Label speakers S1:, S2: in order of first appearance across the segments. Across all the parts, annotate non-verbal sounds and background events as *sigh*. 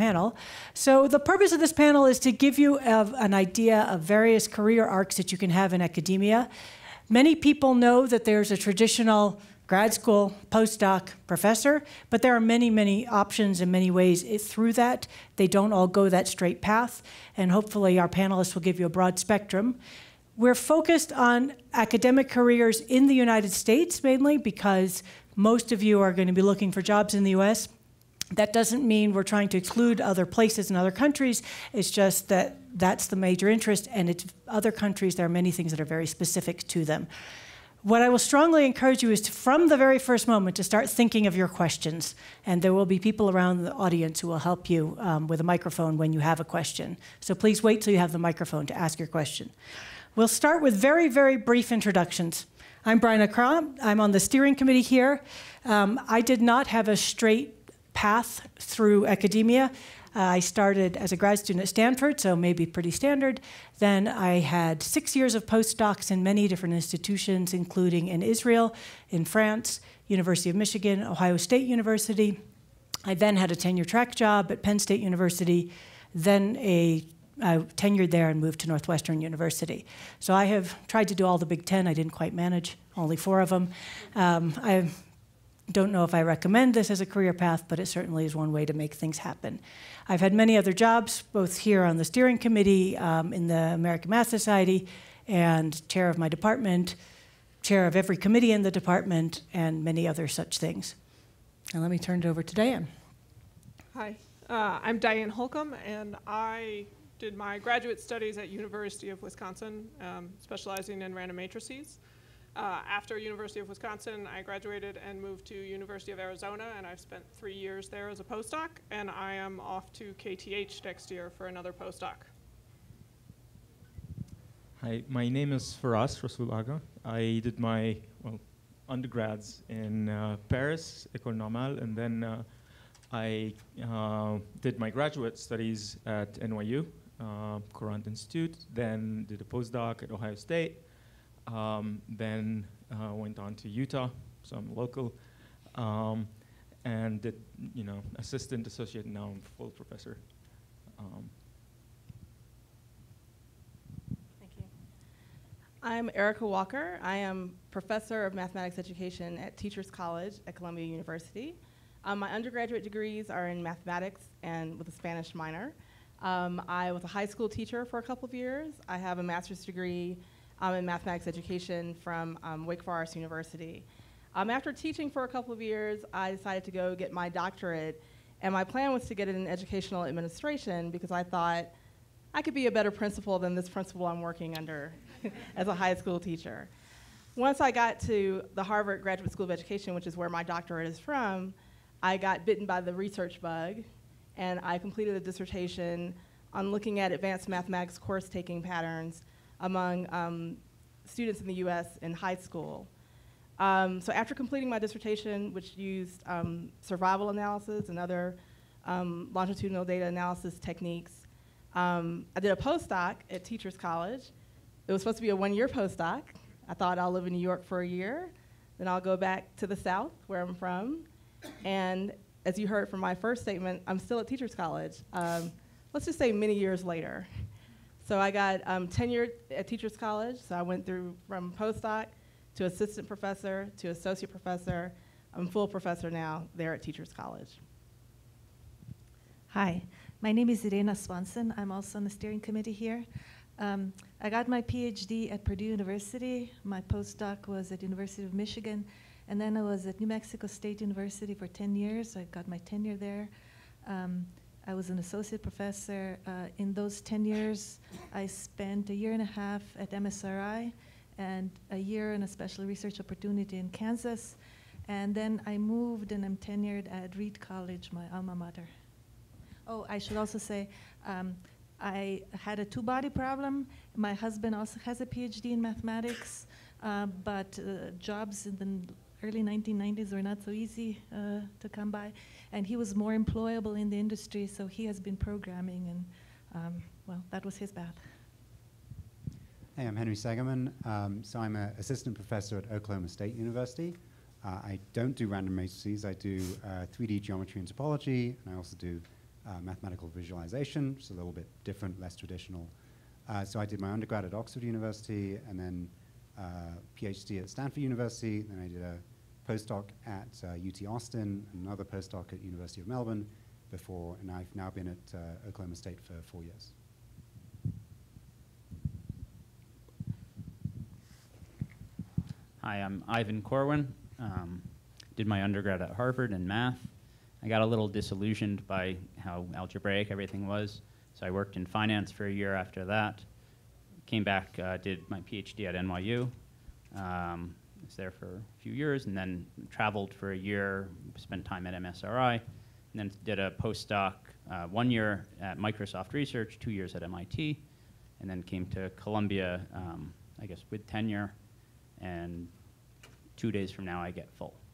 S1: panel. So the purpose of this panel is to give you a, an idea of various career arcs that you can have in academia. Many people know that there's a traditional grad school, postdoc, professor, but there are many, many options and many ways through that. They don't all go that straight path, and hopefully our panelists will give you a broad spectrum. We're focused on academic careers in the United States mainly because most of you are going to be looking for jobs in the US. That doesn't mean we're trying to exclude other places and other countries. It's just that that's the major interest, and it's other countries, there are many things that are very specific to them. What I will strongly encourage you is to, from the very first moment to start thinking of your questions. And there will be people around the audience who will help you um, with a microphone when you have a question. So please wait till you have the microphone to ask your question. We'll start with very, very brief introductions. I'm Bryna Kra. I'm on the steering committee here. Um, I did not have a straight path through academia. Uh, I started as a grad student at Stanford, so maybe pretty standard. Then I had six years of postdocs in many different institutions, including in Israel, in France, University of Michigan, Ohio State University. I then had a tenure track job at Penn State University, then a I tenured there and moved to Northwestern University. So I have tried to do all the Big Ten. I didn't quite manage, only four of them. Um, I don't know if I recommend this as a career path, but it certainly is one way to make things happen. I've had many other jobs, both here on the steering committee, um, in the American Math Society, and chair of my department, chair of every committee in the department, and many other such things. And let me turn it over to Diane.
S2: Hi, uh, I'm Diane Holcomb, and I did my graduate studies at University of Wisconsin, um, specializing in random matrices. Uh, after University of Wisconsin, I graduated and moved to University of Arizona, and I've spent three years there as a postdoc, and I am off to KTH next year for another postdoc.
S3: Hi, my name is Firas Rassoul-Agha. I did my well, undergrads in uh, Paris, École Normale, and then uh, I uh, did my graduate studies at NYU, uh, Courant Institute, then did a postdoc at Ohio State, um, then uh, went on to Utah, so I'm local, um, and did you know assistant, associate, now I'm full professor. Um,
S4: Thank you. I'm Erica Walker. I am professor of mathematics education at Teachers College at Columbia University. Um, my undergraduate degrees are in mathematics and with a Spanish minor. Um, I was a high school teacher for a couple of years. I have a master's degree um, in mathematics education from um, Wake Forest University. Um, after teaching for a couple of years, I decided to go get my doctorate, and my plan was to get it in educational administration because I thought I could be a better principal than this principal I'm working under *laughs* as a high school teacher. Once I got to the Harvard Graduate School of Education, which is where my doctorate is from, I got bitten by the research bug, and I completed a dissertation on looking at advanced mathematics course taking patterns among um, students in the US in high school. Um, so after completing my dissertation, which used um, survival analysis and other um, longitudinal data analysis techniques, um, I did a postdoc at Teachers College. It was supposed to be a one-year postdoc. I thought I'll live in New York for a year, then I'll go back to the South, where I'm from. And as you heard from my first statement, I'm still at Teachers College. Um, let's just say many years later. So I got um, tenured at Teachers College. So I went through from postdoc to assistant professor to associate professor. I'm full professor now there at Teachers College.
S5: Hi, my name is Irena Swanson. I'm also on the steering committee here. Um, I got my PhD at Purdue University. My postdoc was at University of Michigan. And then I was at New Mexico State University for 10 years. I got my tenure there. Um, I was an associate professor. Uh, in those 10 years, I spent a year and a half at MSRI and a year in a special research opportunity in Kansas. And then I moved and I'm tenured at Reed College, my alma mater. Oh, I should also say, um, I had a two-body problem. My husband also has a PhD in mathematics, uh, but uh, jobs in the early 1990s were not so easy uh, to come by and he was more employable in the industry, so he has been programming, and um, well, that was his path.
S6: Hey, I'm Henry Segerman. Um, so I'm an assistant professor at Oklahoma State University. Uh, I don't do random matrices. I do uh, 3D geometry and topology, and I also do uh, mathematical visualization, which is a little bit different, less traditional. Uh, so I did my undergrad at Oxford University and then uh, PhD at Stanford University. Then I did a postdoc at uh, UT Austin, another postdoc at University of Melbourne before, and I've now been at uh, Oklahoma State for four years.
S7: Hi, I'm Ivan Corwin. Um, did my undergrad at Harvard in math. I got a little disillusioned by how algebraic everything was, so I worked in finance for a year after that. Came back, uh, did my PhD at NYU. Um, was there for a few years, and then traveled for a year, spent time at MSRI, and then did a postdoc, uh, one year at Microsoft Research, two years at MIT, and then came to Columbia, um, I guess, with tenure, and two days from now I get full. *laughs*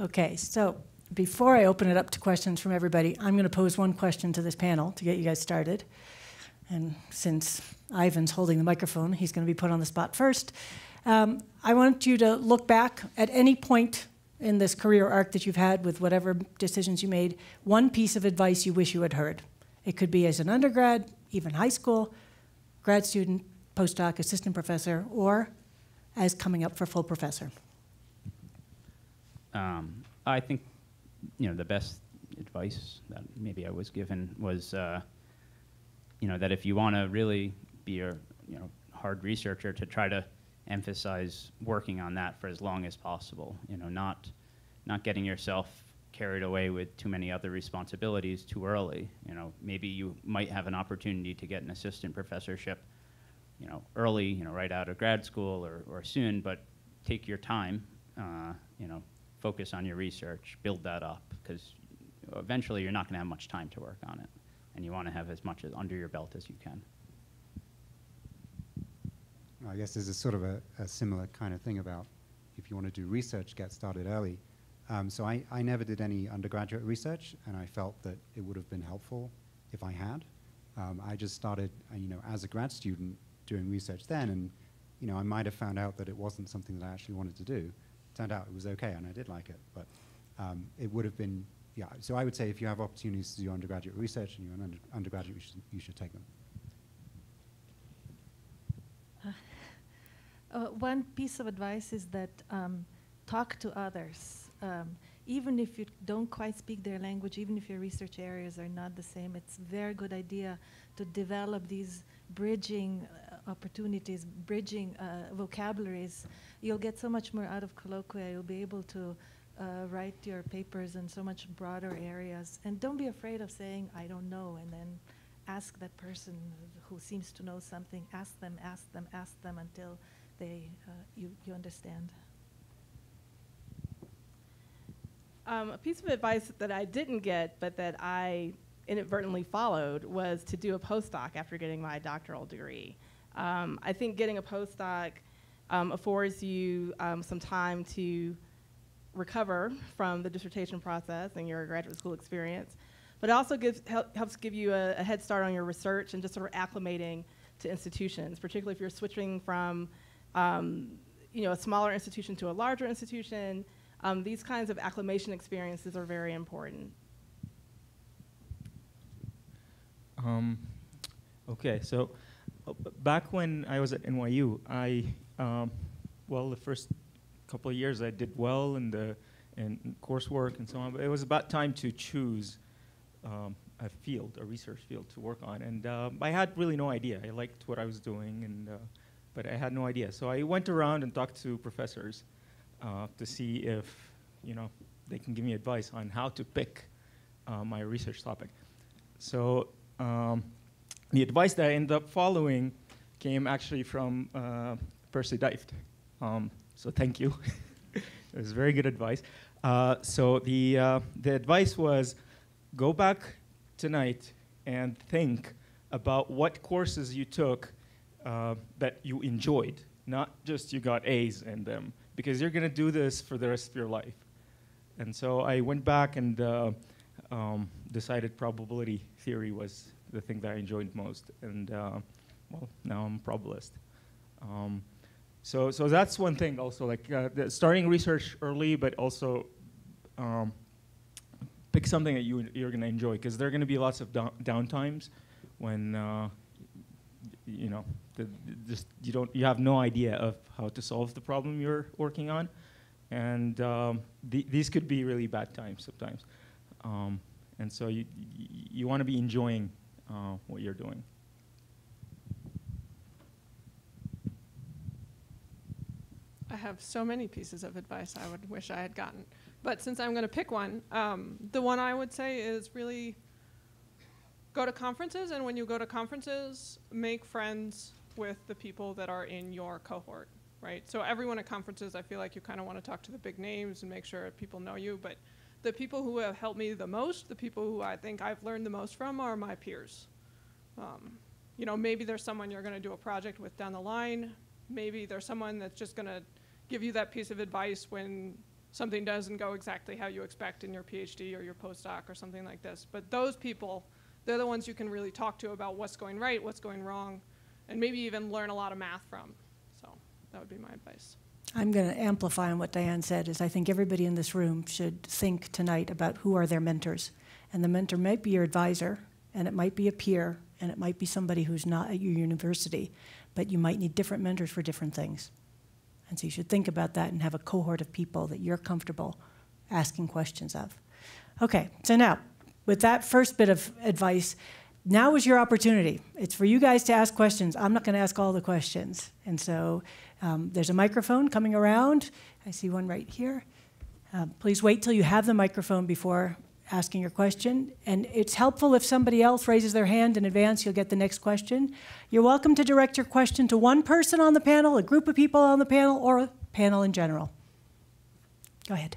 S1: Okay, so before I open it up to questions from everybody, I'm going to pose one question to this panel to get you guys started. And since Ivan's holding the microphone, he's going to be put on the spot first. Um, I want you to look back at any point in this career arc that you've had with whatever decisions you made, one piece of advice you wish you had heard. It could be as an undergrad, even high school, grad student, postdoc, assistant professor, or as coming up for full professor.
S7: Um, I think, you know, the best advice that maybe I was given was, uh, you know, that if you want to really be a, you know, hard researcher, to try to emphasize working on that for as long as possible. You know, not not getting yourself carried away with too many other responsibilities too early. You know, maybe you might have an opportunity to get an assistant professorship, you know, early, you know, right out of grad school or, or soon, but take your time, uh, you know, focus on your research, build that up, because eventually you're not going to have much time to work on it, and you want to have as much as under your belt as you can.
S6: I guess there's a sort of a, a similar kind of thing about if you want to do research, get started early. Um, so I, I never did any undergraduate research, and I felt that it would have been helpful if I had. Um, I just started, uh, you know, as a grad student doing research then, and you know, I might have found out that it wasn't something that I actually wanted to do. Turned out it was okay, and I did like it, but um, it would have been, yeah. So I would say if you have opportunities to do undergraduate research and you're an under undergraduate, you should, you should take them.
S5: Uh, one piece of advice is that um, talk to others. Um, even if you don't quite speak their language, even if your research areas are not the same, it's very good idea to develop these bridging uh, opportunities, bridging uh, vocabularies. You'll get so much more out of colloquia. You'll be able to uh, write your papers in so much broader areas. And don't be afraid of saying, I don't know, and then ask that person who seems to know something, ask them, ask them, ask them until they, uh, you, you understand.
S4: Um, a piece of advice that I didn't get, but that I inadvertently followed, was to do a postdoc after getting my doctoral degree. Um, I think getting a postdoc um, affords you um, some time to recover from the dissertation process and your graduate school experience, but it also gives, help, helps give you a, a head start on your research and just sort of acclimating to institutions, particularly if you're switching from um, you know, a smaller institution to a larger institution. Um, these kinds of acclimation experiences are very important.
S3: Um, okay, so uh, back when I was at NYU, I um, well, the first couple of years I did well in the in coursework and so on. But it was about time to choose um, a field, a research field to work on, and uh, I had really no idea. I liked what I was doing, and uh, but I had no idea. So I went around and talked to professors uh, to see if you know they can give me advice on how to pick uh, my research topic. So um, the advice that I ended up following came actually from uh, Percy Deift. Um, so thank you. *laughs* it was very good advice. Uh, so the uh, the advice was go back tonight and think about what courses you took uh, that you enjoyed, not just you got A's in them, because you're going to do this for the rest of your life. And so I went back and uh, um, decided probability theory was the thing that I enjoyed most. And uh, well, now I'm a probabilist. Um, so, so that's one thing also, like uh, starting research early, but also um, pick something that you you're going to enjoy because there are going to be lots of down, downtimes when uh, you know the, just you don't you have no idea of how to solve the problem you're working on, and um, the, these could be really bad times sometimes, um, and so you you, you want to be enjoying uh, what you're doing.
S2: I have so many pieces of advice I would wish I had gotten. But since I'm going to pick one, um, the one I would say is really go to conferences, and when you go to conferences, make friends with the people that are in your cohort, right? So everyone at conferences, I feel like you kind of want to talk to the big names and make sure people know you, but the people who have helped me the most, the people who I think I've learned the most from, are my peers. Um, you know, maybe there's someone you're going to do a project with down the line. Maybe there's someone that's just going to give you that piece of advice when something doesn't go exactly how you expect in your PhD or your postdoc or something like this. But those people, they're the ones you can really talk to about what's going right, what's going wrong, and maybe even learn a lot of math from. So that would be my advice.
S1: I'm going to amplify on what Diane said, is I think everybody in this room should think tonight about who are their mentors. And the mentor might be your advisor, and it might be a peer, and it might be somebody who's not at your university, but you might need different mentors for different things. And so you should think about that and have a cohort of people that you're comfortable asking questions of. Okay, so now, with that first bit of advice, now is your opportunity. It's for you guys to ask questions. I'm not going to ask all the questions. And so um, there's a microphone coming around. I see one right here. Uh, please wait till you have the microphone before asking your question. And it's helpful if somebody else raises their hand in advance, you'll get the next question. You're welcome to direct your question to one person on the panel, a group of people on the panel, or a panel in general. Go ahead.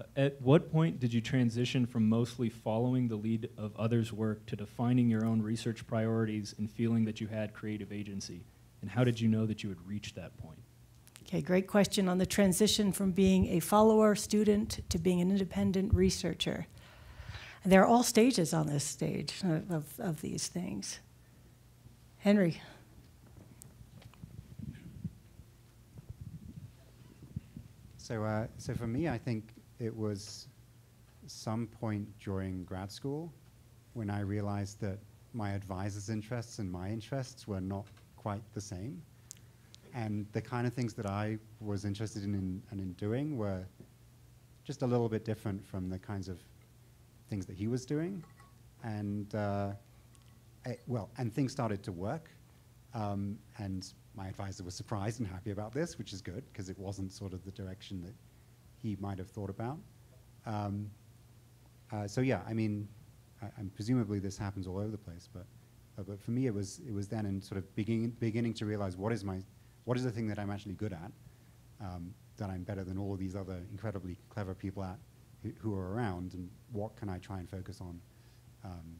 S8: Okay. Uh, at what point did you transition from mostly following the lead of others' work to defining your own research priorities and feeling that you had creative agency? And how did you know that you had reached that point?
S1: Okay, great question on the transition from being a follower student to being an independent researcher. And there are all stages on this stage of, of, of these things. Henry.
S6: So, uh, so for me, I think it was some point during grad school when I realized that my advisor's interests and my interests were not quite the same. And the kind of things that I was interested in, in and in doing were just a little bit different from the kinds of things that he was doing. And uh, I- well, and things started to work. Um, and my advisor was surprised and happy about this, which is good because it wasn't sort of the direction that he might have thought about. Um, uh, so yeah, I mean, I, and presumably this happens all over the place, but uh, but for me it was it was then in sort of beginning beginning to realize what is my what is the thing that I'm actually good at um, that I'm better than all these other incredibly clever people at who, who are around, and what can I try and focus on um,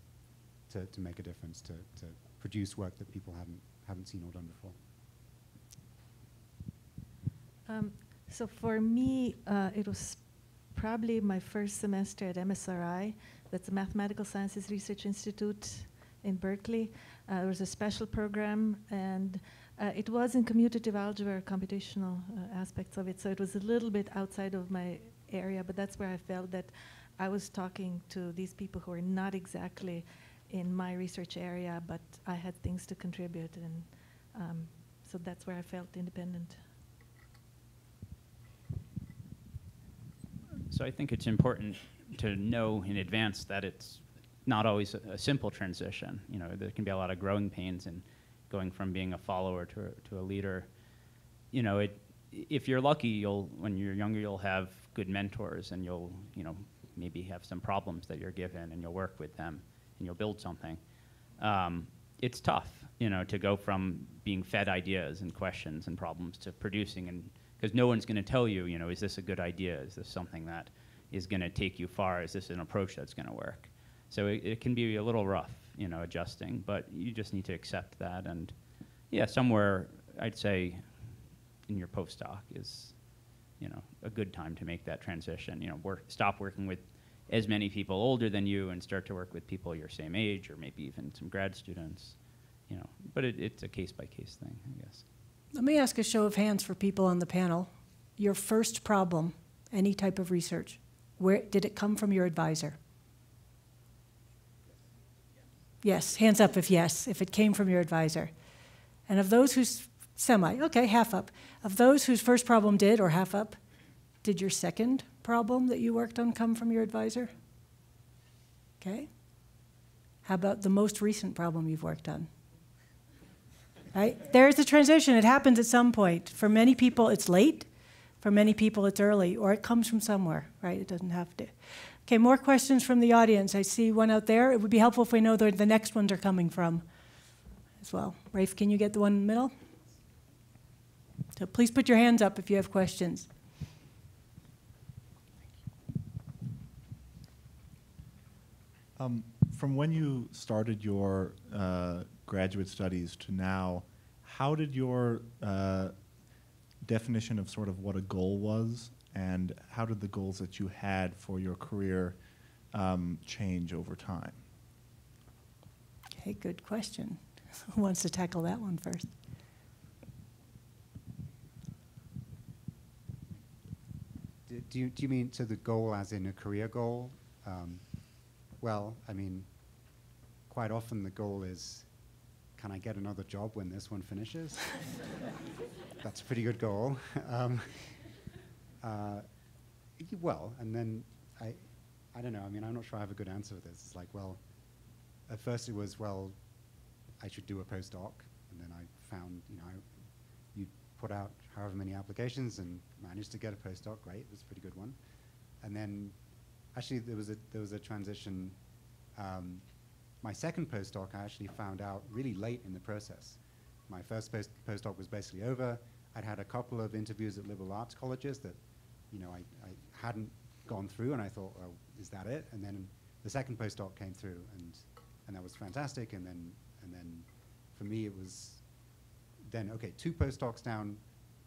S6: to to make a difference to to produce work that people haven't haven't seen or done before.
S5: So for me, uh, it was probably my first semester at MSRI. That's the Mathematical Sciences Research Institute in Berkeley. Uh, there was a special program, and uh, it was in commutative algebra, computational uh, aspects of it. So it was a little bit outside of my area, but that's where I felt that I was talking to these people who are not exactly in my research area, but I had things to contribute, and um, so that's where I felt independent.
S7: So I think it's important to know in advance that it's not always a, a simple transition. You know, there can be a lot of growing pains in going from being a follower to a, to a leader. You know, it, if you're lucky, you'll when you're younger, you'll have good mentors, and you'll you know maybe have some problems that you're given, and you'll work with them, and you'll build something. Um, it's tough, you know, to go from being fed ideas and questions and problems to producing and because no one's going to tell you, you know, is this a good idea? Is this something that is going to take you far? Is this an approach that's going to work? So it, it can be a little rough, you know, adjusting, but you just need to accept that. And yeah, somewhere I'd say in your postdoc is, you know, a good time to make that transition. You know, work, stop working with as many people older than you and start to work with people your same age or maybe even some grad students. You know, but it, it's a case by case thing, I guess.
S1: Let me ask a show of hands for people on the panel. Your first problem, any type of research. Where did it come from your advisor? Yes, hands up if yes, if it came from your advisor. And of those whose semi, okay, half up. Of those whose first problem did, or half up, did your second problem that you worked on come from your advisor? Okay. How about the most recent problem you've worked on? Right? There's a transition. It happens at some point. For many people, it's late. For many people, it's early, or it comes from somewhere, right? It doesn't have to. Okay, more questions from the audience. I see one out there. It would be helpful if we know where the next ones are coming from as well. Rafe, can you get the one in the middle? So please put your hands up if you have questions.
S9: Um, from when you started your uh, graduate studies to now, how did your uh, definition of sort of what a goal was, and how did the goals that you had for your career um, change over time?
S1: Okay, good question. *laughs* Who wants to tackle that one first?
S6: Do, do you, do you mean to the goal as in a career goal? Um, well, I mean, quite often the goal is, can I get another job when this one finishes? *laughs* That's a pretty good goal. um, *laughs* uh, well, and then I, I don't know. I mean, I'm not sure I have a good answer for this. It's like, well, at first it was, well, I should do a postdoc, and then I found, you know, you put out however many applications and managed to get a postdoc. Great, it was a pretty good one. And then, actually, there was a there was a transition. Um, my second postdoc, I actually found out really late in the process. My first post postdoc was basically over. I'd had a couple of interviews at liberal arts colleges that, you know, I, I hadn't gone through, and I thought, oh, is that it? And then the second postdoc came through, and and that was fantastic. And then and then for me, it was then, okay, two postdocs down,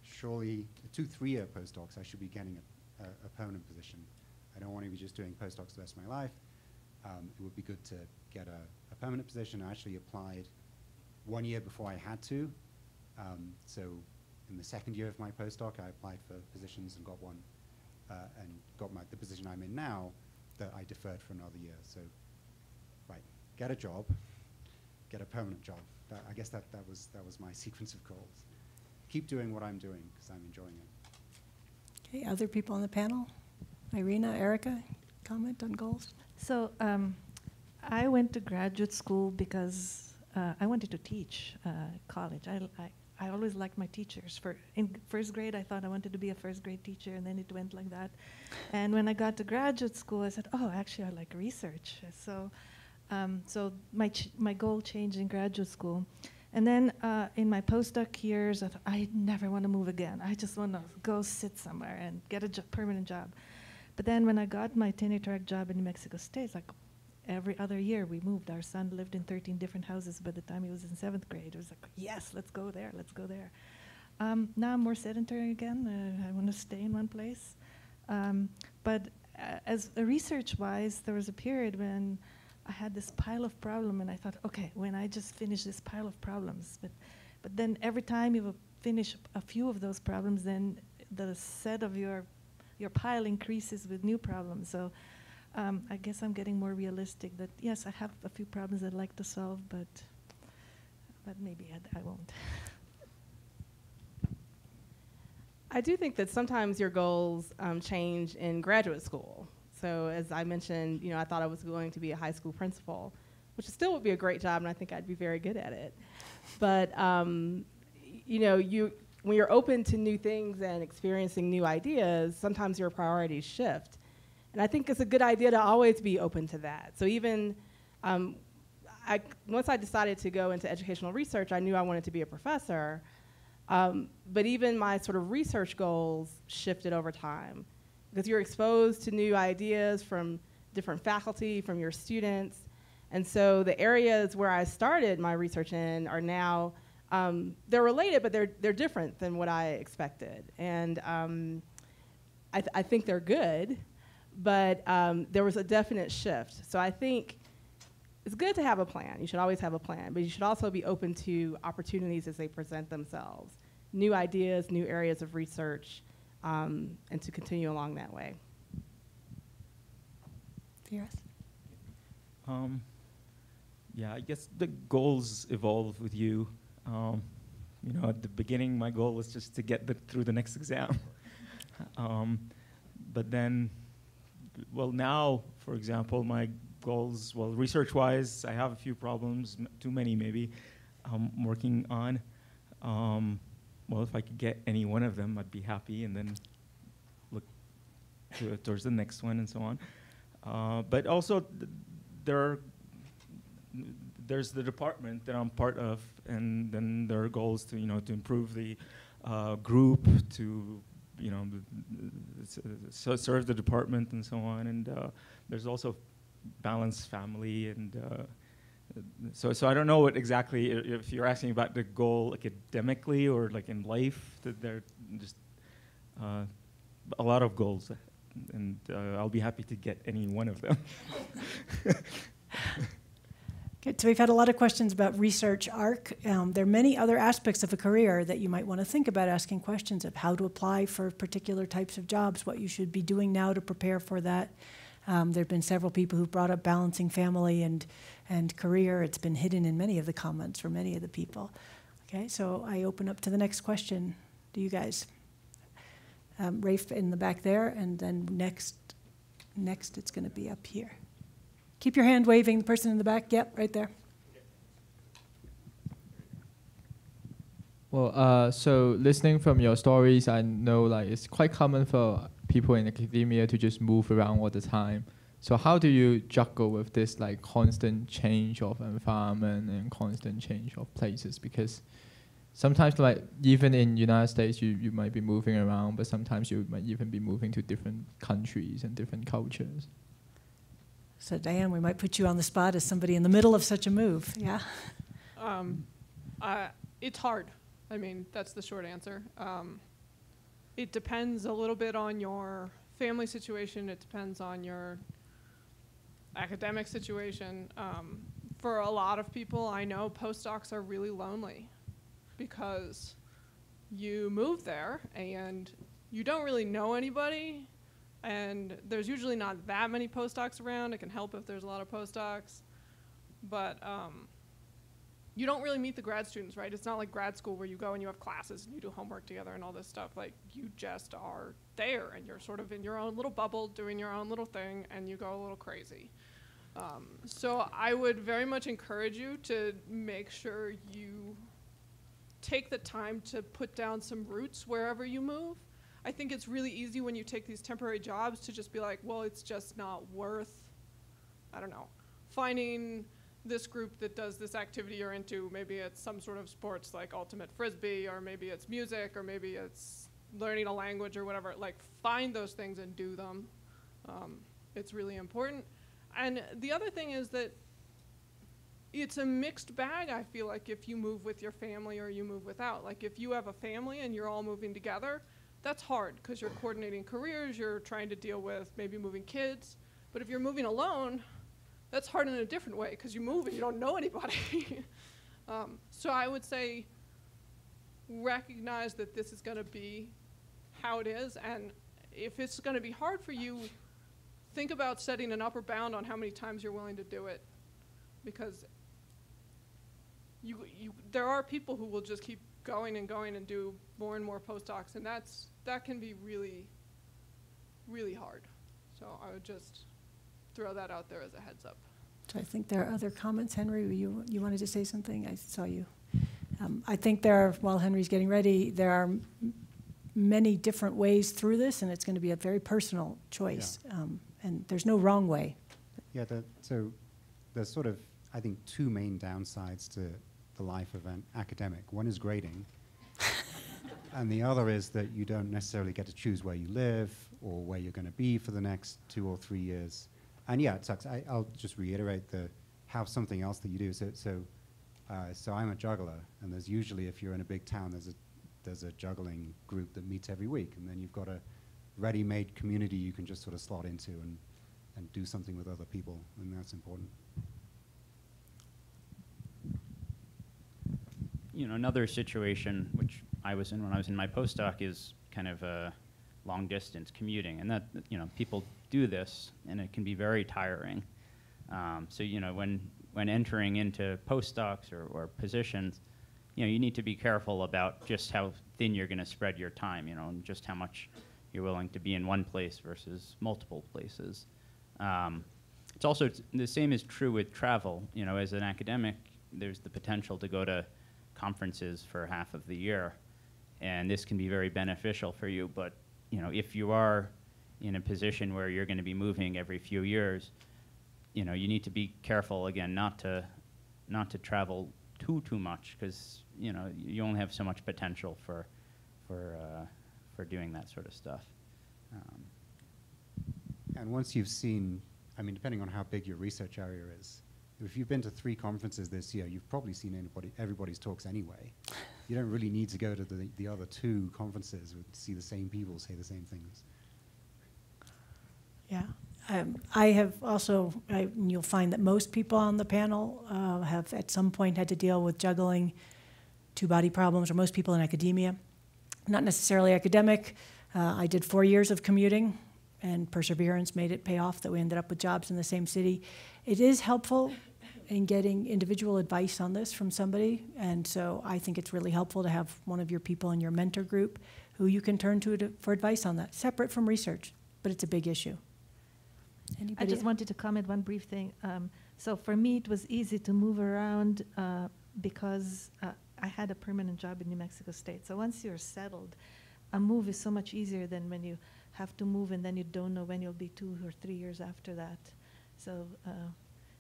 S6: surely, two three-year postdocs, I should be getting a, a, a, permanent position. I don't want to be just doing postdocs the rest of my life. Um, it would be good to get a, a, permanent position. I actually applied one year before I had to. Um, so in the second year of my postdoc, I applied for positions and got one, uh, and got my, the position I'm in now that I deferred for another year. So, right, get a job, get a permanent job. That, I guess that, that, was, that was my *laughs* sequence of goals. Keep doing what I'm doing because I'm enjoying it.
S1: Okay, other people on the panel? Irena, Erica, comment on goals?
S5: So um, I went to graduate school because uh, I wanted to teach uh, college. I, I, I, always liked my teachers. For in first grade, I thought I wanted to be a first grade teacher, and then it went like that. And when I got to graduate school, I said, "Oh, actually, I like research." So um, so my, my goal changed in graduate school. And then uh, in my postdoc years, I thought, I never want to move again. I just want to go sit somewhere and get a jo permanent job. But then when I got my tenure track job in New Mexico State, like every other year we moved. Our son lived in 13 different houses by the time he was in seventh grade. It was like, yes, let's go there, let's go there. Um, now I'm more sedentary again. Uh, I want to stay in one place. Um, but uh, as research-wise, there was a period when I had this pile of problem, and I thought, okay, when I just finish this pile of problems, but but then every time you finish a few of those problems, then the set of your your pile increases with new problems. So um, I guess I'm getting more realistic. That yes, I have a few problems I'd like to solve, but but maybe I, I won't.
S4: I do think that sometimes your goals um, change in graduate school. So as I mentioned, you know, I thought I was going to be a high school principal, which still would be a great job, and I think I'd be very good at it. But um, you know, you when you're open to new things and experiencing new ideas, sometimes your priorities shift. And I think it's a good idea to always be open to that. So even um, I, once I decided to go into educational research, I knew I wanted to be a professor. Um, but even my sort of research goals shifted over time because you're exposed to new ideas from different faculty, from your students. And so the areas where I started my research in are now, um, they're related, but they're, they're different than what I expected. And um, I, th I, think they're good, but um, there was a definite shift. So I think it's good to have a plan. You should always have a plan, but you should also be open to opportunities as they present themselves. New ideas, new areas of research, um, and to continue along that way.
S1: Gareth?
S3: Um, yeah, I guess the goals evolve with you. Um, you know, at the beginning, my goal was just to get the, through the next exam. *laughs* um, but then, well, now, for example, my goals, well, research-wise, I have a few problems, too many maybe, I'm working on. Um, well, if I could get any one of them, I'd be happy, and then look to, towards the next one and so on. Uh, but also, th- there are there's the department that I'm part of, and then there are goals to you know to improve the uh, group, to you know serve the department and so on. And uh, there's also balance family and. Uh, so, so I don't know what exactly if you're asking about the goal academically or like in life. That there just uh, a lot of goals, and uh, I'll be happy to get any one of them. *laughs*
S1: Good. So we've had a lot of questions about research arc. Um, there are many other aspects of a career that you might want to think about asking questions of how to apply for particular types of jobs, what you should be doing now to prepare for that. Um, there have been several people who brought up balancing family and, and career. It's been hidden in many of the comments for many of the people. Okay, so I open up to the next question. Do you guys? Um, Rafe in the back there, and then next, next it's going to be up here. Keep your hand waving. The person in the back, yep, right there.
S10: Well, uh, so listening from your stories, I know like it's quite common for people in academia to just move around all the time. So how do you juggle with this like constant change of environment and constant change of places? Because sometimes like even in United States, you, you might be moving around, but sometimes you might even be moving to different countries and different cultures.
S1: So Diane, we might put you on the spot as somebody in the middle of such a move. Yeah.
S2: Um, uh, it's hard. I mean, that's the short answer. Um, it depends a little bit on your family situation. It depends on your academic situation. Um, for a lot of people, I know postdocs are really lonely because you move there and you don't really know anybody and there's usually not that many postdocs around. It can help if there's a lot of postdocs, but um, you don't really meet the grad students, right? It's not like grad school where you go and you have classes and you do homework together and all this stuff. Like you just are there and you're sort of in your own little bubble doing your own little thing and you go a little crazy. Um, so I would very much encourage you to make sure you take the time to put down some roots wherever you move. I think it's really easy when you take these temporary jobs to just be like, well, it's just not worth, I don't know, finding this group that does this activity you're into. Maybe it's some sort of sports like ultimate frisbee, or maybe it's music, or maybe it's learning a language or whatever. Like, find those things and do them. Um, it's really important. And the other thing is that it's a mixed bag, I feel like, if you move with your family or you move without. Like, if you have a family and you're all moving together, that's hard because you're coordinating careers, you're trying to deal with maybe moving kids. But if you're moving alone, that's hard in a different way because you move and you don't know anybody. *laughs* um, so I would say recognize that this is going to be how it is. And if it's going to be hard for you, think about setting an upper bound on how many times you're willing to do it. Because you, you, there are people who will just keep going and going and do more and more postdocs, and that's that can be really, really hard. So I would just throw that out there as a heads up.
S1: So I think there are other comments. Henry, you, you wanted to say something? I saw you. Um, I think there are, while Henry's getting ready, there are many different ways through this, and it's going to be a very personal choice. Um, and there's no wrong way.
S6: Yeah, the, so there's sort of, I think, two main downsides to the life of an academic. One is grading, *laughs* and the other is that you don't necessarily get to choose where you live or where you're going to be for the next two or three years. And yeah, it sucks. I, I'll just reiterate the have something else that you do. So, so, uh, so I'm a juggler, and there's usually, if you're in a big town, there's a there's a juggling group that meets every week, and then you've got a ready-made community you can just sort of slot into and and do something with other people, and that's important.
S7: You know, another situation which I was in when I was in my postdoc is kind of uh, long distance commuting. And that, you know, people do this and it can be very tiring. Um, so, you know, when, when entering into postdocs or, or positions, you know, you need to be careful about just how thin you're going to spread your time, you know, and just how much you're willing to be in one place versus multiple places. Um, it's also the same is true with travel. You know, as an academic, there's the potential to go to conferences for half of the year, and this can be very beneficial for you. But you know, if you are in a position where you're going to be moving every few years, you know, you need to be careful again not to not to travel too too much because you know you only have so much potential for for uh, for doing that sort of stuff. Um,
S6: And once you've seen, I mean, depending on how big your research area is, if you've been to three conferences this year, you've probably seen anybody, everybody's talks anyway. You don't really need to go to the, the other two conferences to see the same people say the same things.
S1: Yeah. Um, I have also, I, you'll find that most people on the panel uh, have at some point had to deal with juggling two body problems, or most people in academia. Not necessarily academic. Uh, I did four years of commuting, and perseverance made it pay off that we ended up with jobs in the same city. It is helpful in getting individual advice on this from somebody, and so I think it's really helpful to have one of your people in your mentor group who you can turn to, to for advice on that, separate from research, but it's a big issue.
S5: I just wanted to comment one brief thing. Um, so for me, it was easy to move around uh, because uh, I had a permanent job in New Mexico State. So once you're settled, a move is so much easier than when you have to move and then you don't know when you'll be two or three years after that. So uh,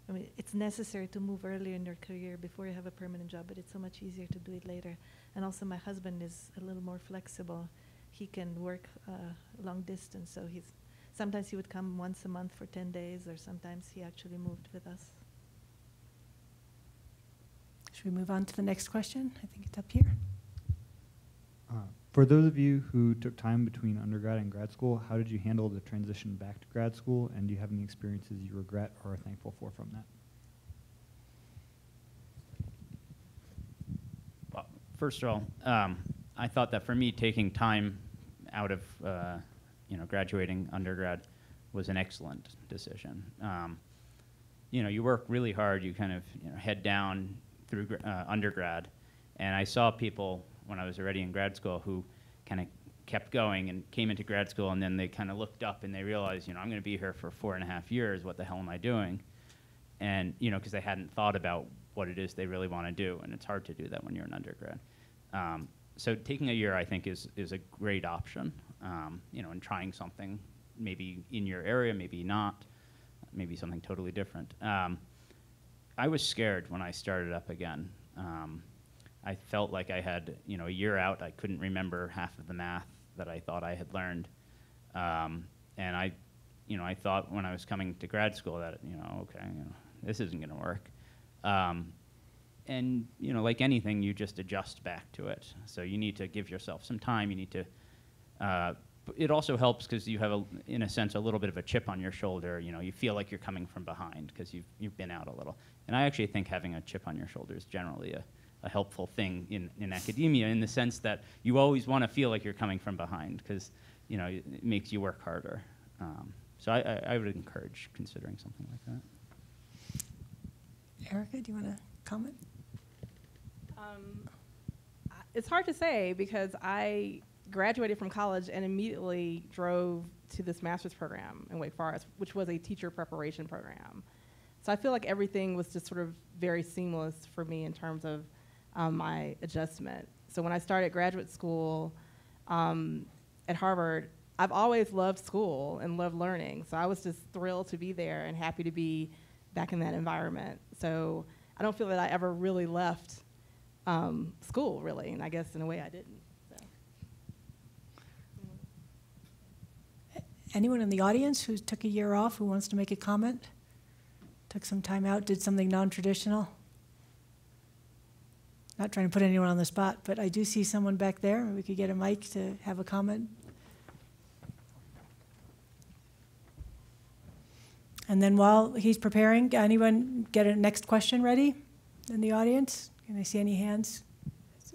S5: I mean, it's necessary to move earlier in your career before you have a permanent job, but it's so much easier to do it later. And also, my husband is a little more flexible. He can work uh, long distance, so he's sometimes he would come once a month for 10 days, or sometimes he actually moved with us.
S1: Should we move on to the next question? I think it's up here.
S11: Uh, for those of you who took time between undergrad and grad school, how did you handle the transition back to grad school, and do you have any experiences you regret or are thankful for from that?
S7: Well, first of all, um, I thought that for me, taking time out of uh, you know graduating undergrad was an excellent decision. Um, you know, you work really hard. You kind of you know, head down through uh, undergrad, and I saw people when I was already in grad school who kind of kept going and came into grad school, and then they kind of looked up and they realized, you know, I'm going to be here for four and a half years. What the hell am I doing? And you know, because they hadn't thought about what it is they really want to do, and it's hard to do that when you're an undergrad. Um, so taking a year, I think, is is a great option. Um, you know, and trying something maybe in your area, maybe not, maybe something totally different. Um, I was scared when I started up again. Um, I felt like I had, you know, a year out. I couldn't remember half of the math that I thought I had learned, um, and I, you know, I thought when I was coming to grad school that, you know, okay, you know, this isn't going to work. Um, and you know, like anything, you just adjust back to it. So you need to give yourself some time. You need to. Uh, it also helps because you have, a, in a sense, a little bit of a chip on your shoulder. You know, you feel like you're coming from behind because you've you've been out a little. And I actually think having a chip on your shoulder is generally a, a helpful thing in, in academia in the sense that you always want to feel like you're coming from behind because you know it, it makes you work harder. Um, so I, I, I would encourage considering something like that.
S1: Erica, do you want to comment?
S4: Um, it's hard to say because I graduated from college and immediately drove to this master's program in Wake Forest, which was a teacher preparation program. So I feel like everything was just sort of very seamless for me in terms of um, my adjustment. So when I started graduate school um, at Harvard, I've always loved school and loved learning. So I was just thrilled to be there and happy to be back in that environment. So I don't feel that I ever really left um, school, really, and I guess in a way I didn't. So.
S1: Anyone in the audience who took a year off who wants to make a comment? Took some time out, did something non-traditional? Not trying to put anyone on the spot, but I do see someone back there. We could get a mic to have a comment. And then while he's preparing, anyone get a next question ready in the audience? Can I see any hands?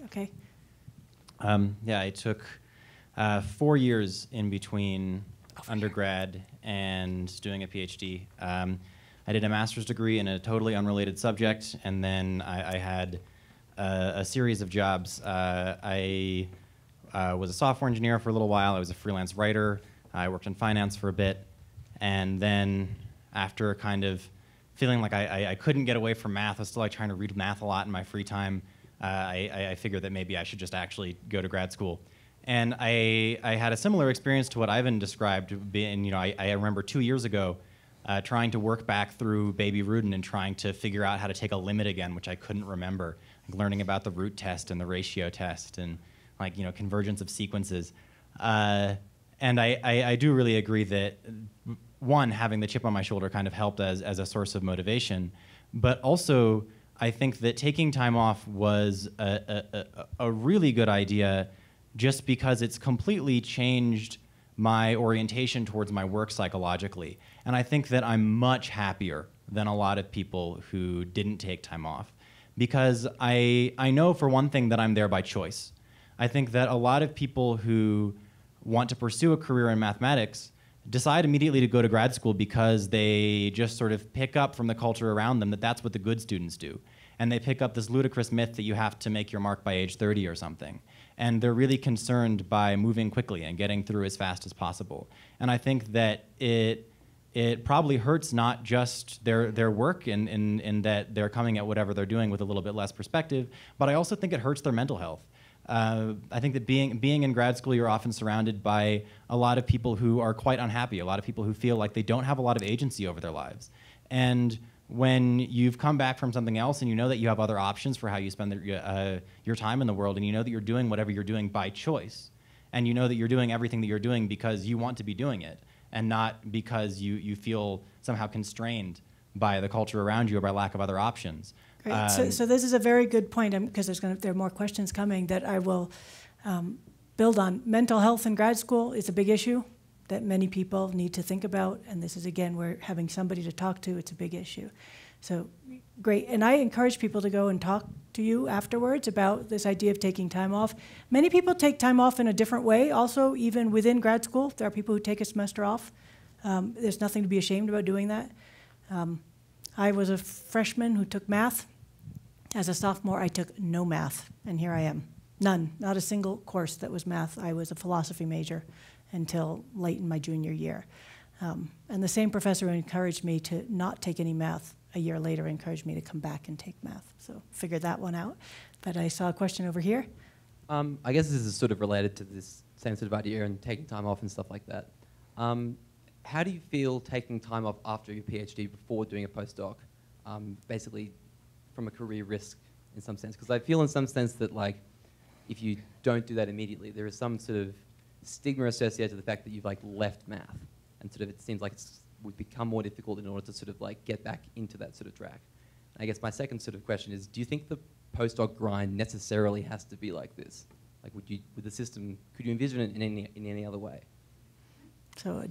S1: Okay.
S12: Um, yeah, I took uh, four years in between undergrad and doing a PhD. Um, I did a master's degree in a totally unrelated subject, and then I, I had a series of jobs. Uh, I uh, was a software engineer for a little while. I was a freelance writer. I worked in finance for a bit, and then after kind of feeling like I, I, I couldn't get away from math, I was still like trying to read math a lot in my free time. Uh, I, I- I figured that maybe I should just actually go to grad school. And I, I had a similar experience to what Ivan described. Being, you know, I, I remember two years ago uh, trying to work back through Baby Rudin and trying to figure out how to take a limit again, which I couldn't remember. Learning about the root test and the ratio test and like you know convergence of sequences. Uh, and I, I, I do really agree that one having the chip on my shoulder kind of helped as, as a source of motivation, but also I think that taking time off was a, a, a really good idea just because it's completely changed my orientation towards my work psychologically. And I think that I'm much happier than a lot of people who didn't take time off because I, I know, for one thing, that I'm there by choice. I think that a lot of people who want to pursue a career in mathematics decide immediately to go to grad school because they just sort of pick up from the culture around them that that's what the good students do. And they pick up this ludicrous myth that you have to make your mark by age 30 or something. And they're really concerned by moving quickly and getting through as fast as possible. And I think that it it probably hurts not just their, their work in, in, in that they're coming at whatever they're doing with a little bit less perspective, but I also think it hurts their mental health. Uh, I think that being, being in grad school, you're often surrounded by a lot of people who are quite unhappy, a lot of people who feel like they don't have a lot of agency over their lives. And when you've come back from something else and you know that you have other options for how you spend the, uh, your time in the world, and you know that you're doing whatever you're doing by choice, and you know that you're doing everything that you're doing because you want to be doing it, and not because you, you feel somehow constrained by the culture around you or by lack of other options.
S1: Great. so,
S12: Um,
S1: so this is a very good point because there's going to, there are more questions coming that I will um, build on. Mental health in grad school is a big issue that many people need to think about, and this is again where having somebody to talk to, it's a big issue. So great, and I encourage people to go and talk to you afterwards about this idea of taking time off. Many people take time off in a different way. Also, even within grad school, there are people who take a semester off. Um, there's nothing to be ashamed about doing that. Um, I was a freshman who took math. As a sophomore, I took no math, and here I am. None, not a single course that was math. I was a philosophy major until late in my junior year. Um, and the same professor encouraged me to not take any math a year later encouraged me to come back and take math. So figured that one out. But I saw a question over here.
S13: Um, I guess this is sort of related to this same sort of idea and taking time off and stuff like that. Um, how do you feel taking time off after your PhD before doing a postdoc? Um, basically, from a career risk in some sense, because I feel in some sense that like, if you don't do that immediately, there is some sort of stigma associated to the fact that you've like left math, and sort of it seems like it would become more difficult in order to sort of like get back into that sort of track. I guess my second sort of question is, do you think the postdoc grind necessarily has to be like this? Like, would you, with the system, could you envision it in any, in any other way?
S1: So